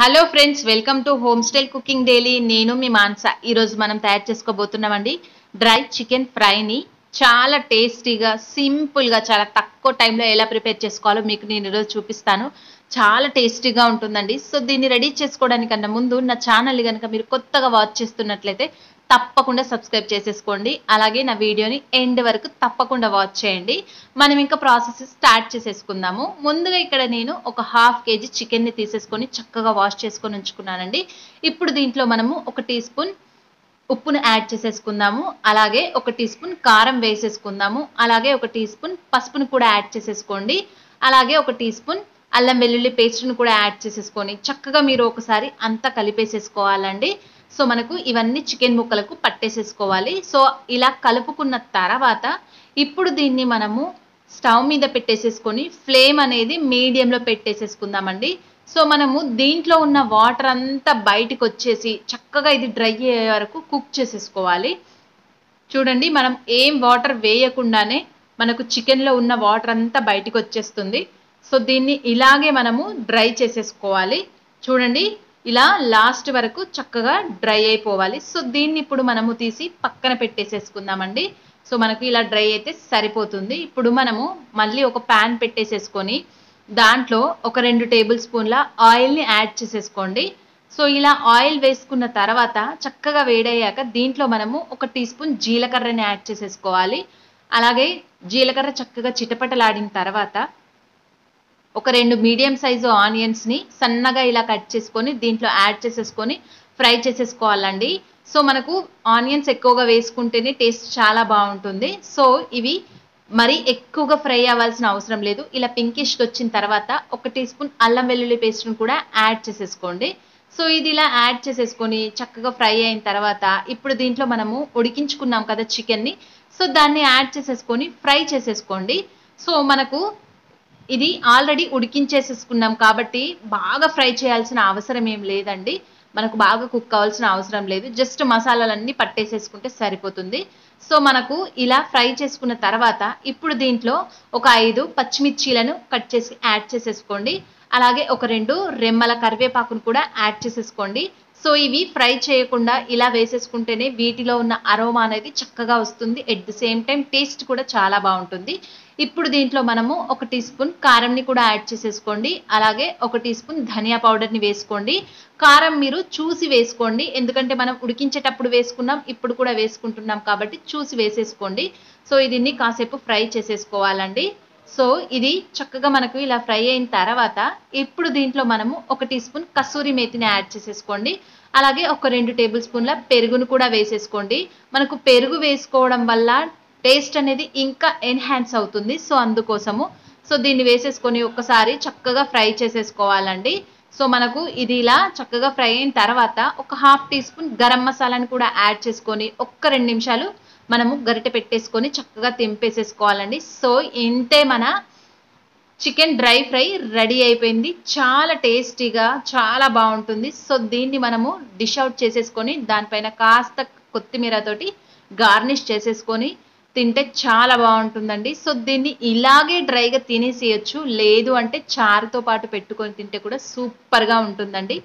Hello friends welcome to home style cooking daily నేను మీ మాన్స. ఈరోజు మనం తయారు చేసుకోబోతున్నామండి డ్రై చికెన్ ఫ్రైని. చాలా టేస్టీగా సింపుల్గా చాలా తక్కువ టైంలో ఎలా ప్రిపేర్ చేసుకోవాలో మీకు నేను ఈరోజు చూపిస్తాను. చాలా టేస్టీగా ఉంటుందండి. సో దీన్ని రెడీ చేసుకోవడానికన్నా ముందు నా ఛానల్ కనుక మీరు కొత్తగా వాచ్ చేస్తున్నట్లయితే తప్పకుండా సబ్స్క్రైబ్ చేసేసుకోండి. అలాగే నా వీడియోని ఎండ్ వరకు తప్పకుండా వాచ్ చేయండి. మనం ఇంకా ప్రాసెస్ స్టార్ట్ చేసేసుకుందాము. ముందుగా ఇక్కడ నేను ఒక హాఫ్ కేజీ చికెన్ని తీసేసుకొని చక్కగా వాష్ చేసుకొని ఉంచుకున్నానండి. ఇప్పుడు దీంట్లో మనము ఒక టీ స్పూన్ ఉప్పును యాడ్ చేసేసుకుందాము. అలాగే ఒక టీ స్పూన్ కారం వేసేసుకుందాము. అలాగే ఒక టీ స్పూన్ పసుపును కూడా యాడ్ చేసేసుకోండి. అలాగే ఒక టీ స్పూన్ అల్లం వెల్లుల్లి పేస్ట్ను కూడా యాడ్ చేసేసుకొని చక్కగా మీరు ఒకసారి అంతా కలిపేసేసుకోవాలండి. సో మనకు ఇవన్నీ చికెన్ ముక్కలకు పట్టేసేసుకోవాలి. సో ఇలా కలుపుకున్న తర్వాత ఇప్పుడు దీన్ని మనము స్టవ్ మీద పెట్టేసేసుకొని ఫ్లేమ్ అనేది మీడియంలో పెట్టేసేసుకుందామండి. సో మనము దీంట్లో ఉన్న వాటర్ అంతా బయటకు వచ్చేసి చక్కగా ఇది డ్రై అయ్యే వరకు కుక్ చేసేసుకోవాలి. చూడండి మనం ఏం వాటర్ వేయకుండానే మనకు చికెన్లో ఉన్న వాటర్ అంతా బయటకు వచ్చేస్తుంది. సో దీన్ని ఇలాగే మనము డ్రై చేసేసుకోవాలి. చూడండి ఇలా లాస్ట్ వరకు చక్కగా డ్రై అయిపోవాలి. సో దీన్ని ఇప్పుడు మనము తీసి పక్కన పెట్టేసేసుకుందామండి. సో మనకు ఇలా డ్రై అయితే సరిపోతుంది. ఇప్పుడు మనము మళ్ళీ ఒక ప్యాన్ పెట్టేసేసుకొని దాంట్లో ఒక రెండు టేబుల్ స్పూన్ల ఆయిల్ని యాడ్ చేసేసుకోండి. సో ఇలా ఆయిల్ వేసుకున్న తర్వాత చక్కగా వేడయ్యాక దీంట్లో మనము ఒక టీ స్పూన్ జీలకర్రని యాడ్ చేసేసుకోవాలి. అలాగే జీలకర్ర చక్కగా చిటపటలాడిన తర్వాత ఒక రెండు మీడియం సైజు ఆనియన్స్ని సన్నగా ఇలా కట్ చేసుకొని దీంట్లో యాడ్ చేసేసుకొని ఫ్రై చేసేసుకోవాలండి. సో మనకు ఆనియన్స్ ఎక్కువగా వేసుకుంటేనే టేస్ట్ చాలా బాగుంటుంది. సో ఇవి మరీ ఎక్కువగా ఫ్రై అవ్వాల్సిన అవసరం లేదు. ఇలా పింకిష్కి వచ్చిన తర్వాత ఒక టీ స్పూన్ అల్లం వెల్లుల్లి పేస్ట్ని కూడా యాడ్ చేసేసుకోండి. సో ఇది ఇలా యాడ్ చేసేసుకొని చక్కగా ఫ్రై అయిన తర్వాత ఇప్పుడు దీంట్లో మనము ఉడికించుకున్నాం కదా చికెన్ని. సో దాన్ని యాడ్ చేసేసుకొని ఫ్రై చేసేసుకోండి. సో మనకు ఇది ఆల్రెడీ ఉడికించేసేసుకున్నాం కాబట్టి బాగా ఫ్రై చేయాల్సిన అవసరం ఏం లేదండి. మనకు బాగా కుక్ కావాల్సిన అవసరం లేదు. జస్ట్ మసాలాలన్నీ పట్టేసేసుకుంటే సరిపోతుంది. సో మనకు ఇలా ఫ్రై చేసుకున్న తర్వాత ఇప్పుడు దీంట్లో ఒక ఐదు పచ్చిమిర్చీలను కట్ చేసి యాడ్ చేసేసుకోండి. అలాగే ఒక రెండు రెమ్మల కరివేపాకును కూడా యాడ్ చేసేసుకోండి. సో ఇవి ఫ్రై చేయకుండా ఇలా వేసేసుకుంటేనే వీటిలో ఉన్న అరోమా అనేది చక్కగా వస్తుంది. At the same time taste కూడా చాలా బాగుంటుంది. ఇప్పుడు దీంట్లో మనము ఒక టీ స్పూన్ కారంని కూడా యాడ్ చేసేసుకోండి. అలాగే ఒక టీ స్పూన్ ధనియా పౌడర్ని వేసుకోండి. కారం మీరు చూసి వేసుకోండి. ఎందుకంటే మనం ఉడికించేటప్పుడు వేసుకున్నాం ఇప్పుడు కూడా వేసుకుంటున్నాం కాబట్టి చూసి వేసేసుకోండి. సో దీన్ని కాసేపు ఫ్రై చేసేసుకోవాలండి. సో ఇది చక్కగా మనకు ఇలా ఫ్రై అయిన తర్వాత ఇప్పుడు దీంట్లో మనము ఒక టీ స్పూన్ కస్తూరి మేతిని యాడ్ చేసేసుకోండి. అలాగే ఒక రెండు టేబుల్ స్పూన్ల పెరుగును కూడా వేసేసుకోండి. మనకు పెరుగు వేసుకోవడం వల్ల టేస్ట్ అనేది ఇంకా ఎన్హాన్స్ అవుతుంది. సో అందుకోసము సో దీన్ని వేసేసుకొని ఒక్కసారి చక్కగా ఫ్రై చేసేసుకోవాలండి. సో మనకు ఇది ఇలా చక్కగా ఫ్రై అయిన తర్వాత ఒక హాఫ్ టీ స్పూన్ గరం మసాలాని కూడా యాడ్ చేసుకొని ఒక్క రెండు నిమిషాలు మనము గరిటె పెట్టేసుకొని చక్కగా తెంపేసేసుకోవాలండి. సో ఇంతే మన చికెన్ డ్రై ఫ్రై రెడీ అయిపోయింది. చాలా టేస్టీగా చాలా బాగుంటుంది. సో దీన్ని మనము డిష్ అవుట్ చేసేసుకొని దానిపైన కాస్త కొత్తిమీరతోటి గార్నిష్ చేసేసుకొని తింటే చాలా బాగుంటుందండి. సో దీన్ని ఇలాగే డ్రైగా తినేసేయచ్చు. లేదు అంటే చారుతో పాటు పెట్టుకొని తింటే కూడా సూపర్గా ఉంటుందండి.